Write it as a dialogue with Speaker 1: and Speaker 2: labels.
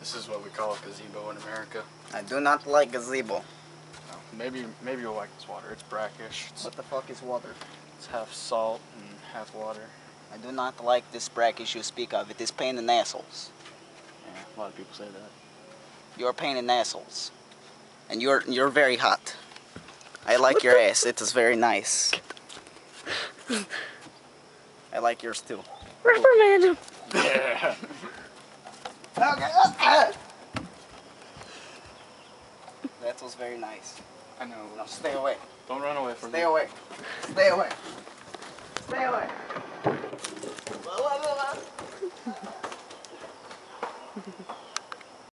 Speaker 1: This is what we call a gazebo in America.
Speaker 2: I do not like gazebo.
Speaker 1: No, maybe maybe you'll like this water. It's brackish. It's,
Speaker 2: What the fuck is water?
Speaker 1: it's half salt and half water.
Speaker 2: I do not like this brackish you speak of. It is pain in assholes.
Speaker 1: Yeah, a lot of people say that.
Speaker 2: You're pain in assholes. And you're you're very hot. I like your ass. It is very nice. I like yours too.
Speaker 3: Reprimand him.
Speaker 1: Yeah.
Speaker 2: Okay. that was very nice.
Speaker 1: I know.
Speaker 2: No, stay away.
Speaker 1: Don't run away from
Speaker 2: stay
Speaker 1: me. Away.
Speaker 2: Stay away. Stay away. Stay away.